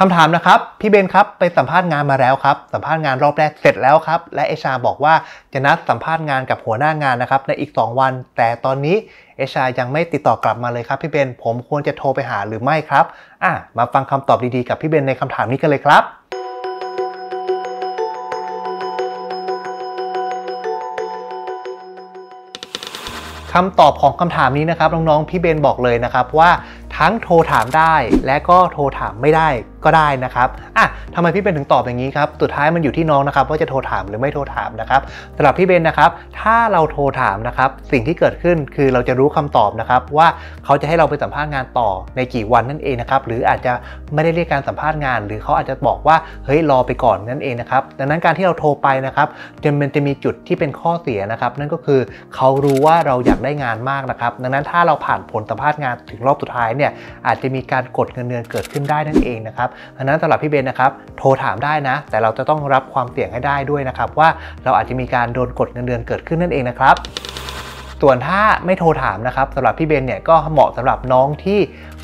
คำถามนะครับ พี่เบนครับไปสัมภาษณ์งานมาแล้วครับ สัมภาษณ์งานรอบแรกเสร็จแล้วครับ และเอชาบอกว่าจะนัดสัมภาษณ์งานกับหัวหน้างานนะครับในอีก 2 วัน แต่ตอนนี้เอชายังไม่ติดต่อกลับมาเลยครับพี่เบนผมควรจะโทรไปหาหรือไม่ครับอะมาฟังคำตอบดีๆกับพี่เบนในคำถามนี้กันเลยครับคำตอบของคำถามนี้นะครับน้องๆพี่เบนบอกเลยนะครับว่า ทั้งโทรถามได้และก็โทรถามไม่ได้ก็ได้นะครับอะทำไมพี่เบนถึงตอบอย่างนี้ครับสุดท้ายมันอยู่ที่น้องนะครับว่าจะโทรถามหรือไม่โทรถามนะครับสำหรับพี่เบนนะครับ ถ้าเราโทรถามนะครับ สิ่งที่เกิดขึ้นคือเราจะรู้คำตอบนะครับ ว่าเขาจะให้เราไปสัมภาษณ์งานต่อในกี่วันนั่นเองนะครับหรืออาจจะไม่ได้เรียกการสัมภาษณ์งาน หรือเขาอาจจะบอกว่าเฮ้ยรอไปก่อนนั่นเองนะครับดังนั้นการที่เราโทรไปนะครับจะมันจะมีจุดที่เป็นข้อเสียนะครับ นั่นก็คือเขารู้ว่าเราอยากได้งานมากนะครับ ดังนั้นถ้าเราผ่านผลสัมภาษณ์งานถึงรอบสุดท้ายเนี่ยอาจจะมีการกดเงินเดือนเกิดขึ้นได้นั่นเองนะครับดังนั้นสำหรับพี่เบนนะครับโทรถามได้นะ แต่เราจะต้องรับความเสี่ยงให้ได้ด้วยนะครับว่าเราอาจจะมีการโดนกดเงินเดือนเกิดขึ้นนั่นเองนะครับส่วนถ้าไม่โทรถามนะครับสำหรับพี่เบนเนี่ยก็เหมาะสำหรับน้องที่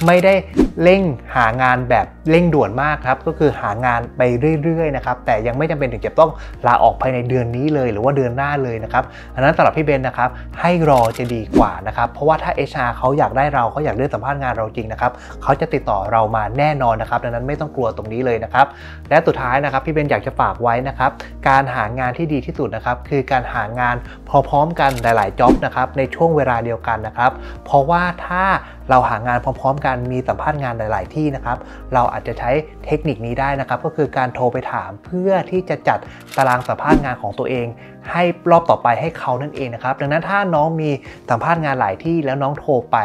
ไม่ได้เร่งหางานแบบเร่งด่วนมากครับก็คือหางานไปเรื่อยๆนะครับแต่ยังไม่จำเป็นถึงจะต้องลาออกภายในเดือนนี้เลย หรือว่าเดือนหน้าเลยนะครับอันนั้นสำหรับพี่เบนนะครับให้รอจะดีกว่านะครับเพราะว่าถ้า HR เขาอยากได้เราเขาอยากเลือกสัมภาษณ์งานเราจริงนะครับเขาจะติดต่อเรามาแน่นอนนะครับดังนั้นไม่ต้องกลัวตรงนี้เลยนะครับและสุดท้ายนะครับพี่เบนอยากจะฝากไว้นะครับการหางานที่ดีที่สุดนะครับคือการหางานพร้อมๆกันหลายๆจ็อบนะครับในช่วงเวลาเดียวกันนะครับเพราะว่าถ้าเราหางานพร้อม ๆ กันมีสัมภาษณ์งานหลาย ๆ ที่นะครับ เราอาจจะใช้เทคนิคนี้ได้นะครับ ก็คือการโทรไปถามเพื่อที่จะจัดตารางสัมภาษณ์งานของตัวเอง ให้รอบต่อไปให้เขานั่นเองนะครับ ดังนั้นถ้าน้องมีสัมภาษณ์งานหลายที่แล้วน้องโทรไป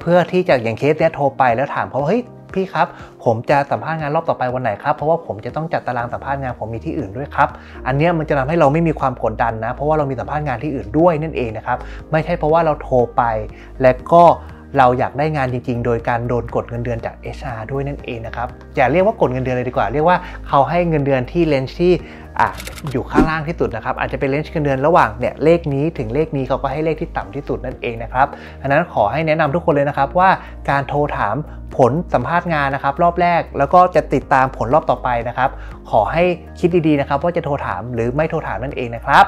เพื่อที่จะอย่างเคสเนี้ยโทรไปแล้วถามเขาว่าเฮ้ยพี่ครับผมจะสัมภาษณ์งานรอบต่อไปวันไหนครับเพราะว่าผมจะต้องจัดตารางสัมภาษณ์งานผมมีที่อื่นด้วยครับอันเนี้ยมันจะทำให้เราไม่มีความกดดันนะ เพราะว่าเรามีสัมภาษณ์งานที่อื่นด้วยนั่นเองนะครับไม่ใช่เพราะว่าเราโทรไป และก็ เราอยากได้งานจริง ๆ โดยการโดนกดเงินเดือนจาก HR ด้วยนั่นเองนะครับอย่าเรียกว่ากดเงินเดือนเลยดีกว่า เรียกว่าเขาให้เงินเดือนที่เลนส์ที่ออยู่ข้างล่างที่สุดนะครับ อาจจะเป็นเลนส์เงินเดือนระหว่างเนี่ยเลขนี้ถึงเลขนี้เขาก็ให้เลขที่ต่ำที่สุดนั่นเองนะครับอันนั้นขอให้แนะนำทุกคนเลยนะครับว่าการโทรถามผลสัมภาษณ์งานนะครับ รอบแรกแล้วก็จะติดตามผลรอบต่อไปนะครับ ขอให้คิดดีๆนะครับว่าจะโทรถามหรือไม่โทรถามนั่นเองนะครับ